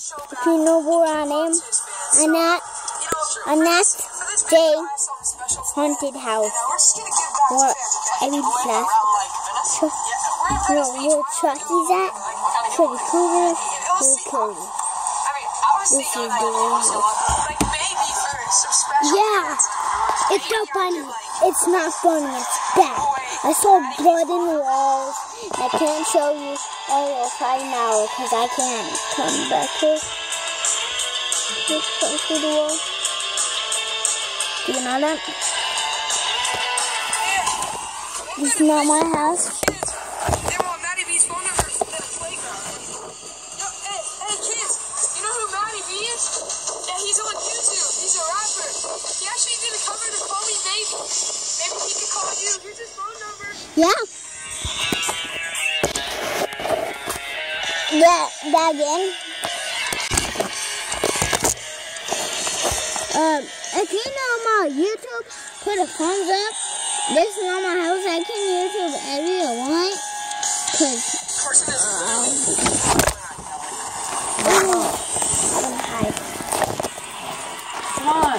if you know where I am, I'm at, I'm at Haunted House. Or every place. You know where Chucky's at? Freddy Krueger, Freddy Krueger. This is the one. Yeah, it's not funny. It's not funny, it's bad. I saw blood in the walls. I can't show you all of right now because I can't come back here. Just come through the wall. Do you know that? This is not my house. Yeah. Yeah, again. Um, if you know my YouTube, put a thumbs up. This is not my house. I can YouTube every I want. Cause, um, oh, I'm high. Come on.